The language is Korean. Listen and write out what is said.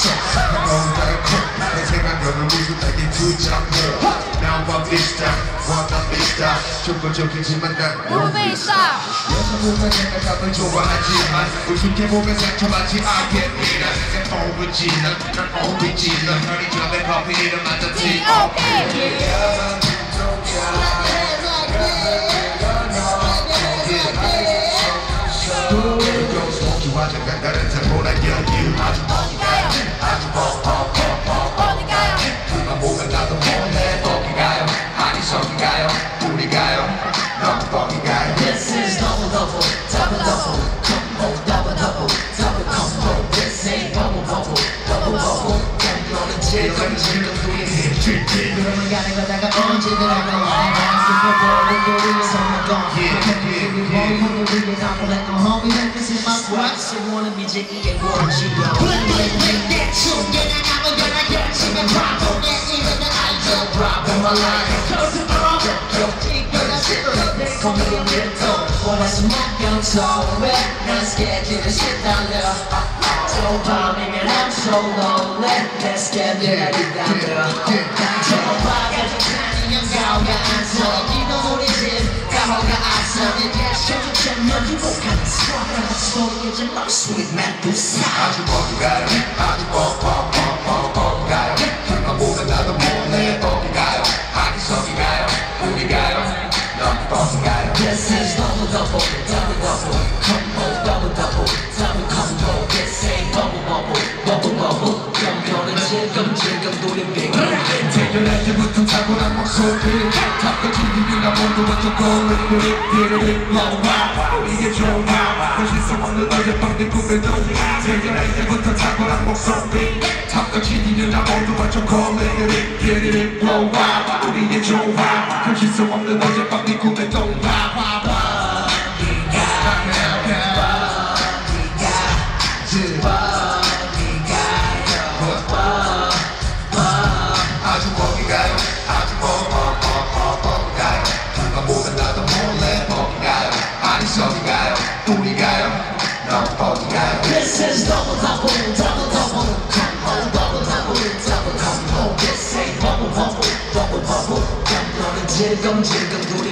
checks. My own got a check. They say my brother reason like they do job more. Now I'm vista, what I'm vista. 조금 적이지만 난 몸에 있어. 여자분은 생각하면 좋아하지만 우습게 보면 상처받지 않겠니라. 내 몸은 지나, 난 몸이 지나. 너희 점에 커피 이름 맞아 T.O.P. Yeah, Do it goes, won't you watch it? Got that, that's a road I yell you. Bubble. 너는 지금 지금 우리 거다가 언제 들어가? Super Bowl 우리 위에 나보내 They wanna be Jiggy and Gorgio. But, but, but that's you. Yeah, I'm gonna get you the problem. That's even the ideal problem of life. Cause the problem, you'll think you're a sitter. They your me a little. What a smack gun so wet. Not scared to the shit down there. So bombing and I'm so lonely. Let's get there, down there. So I got your planning and gal got answer. You know what. 널 sweet medusa 아주 뻑이가요 아주 그만 보면 나도 몰래 아니 석이가요 우리가요 너무 뻑이가요 This is double double, double double, combo, double double, double combo. This ain't bubble bubble, bubble bubble. 경로는 질금 질금 돌림빙. 태어날 때부터 타고난 목소리 모두 먼저 고르르 비르르 너와 이게 좋아 현실성 없는 어젯밤 내 꿈에도 태어날 때부터 타고난 목소리 탑까지 비비나 모두 먼저 고르르 비르르 너와 우리의 좋아 현실성 없는 어젯밤 내 꿈에도 아 This is double double, double double, combo, double double, double combo. This ain't bubble bubble, bubble bubble. 질금 질금 돌림빙.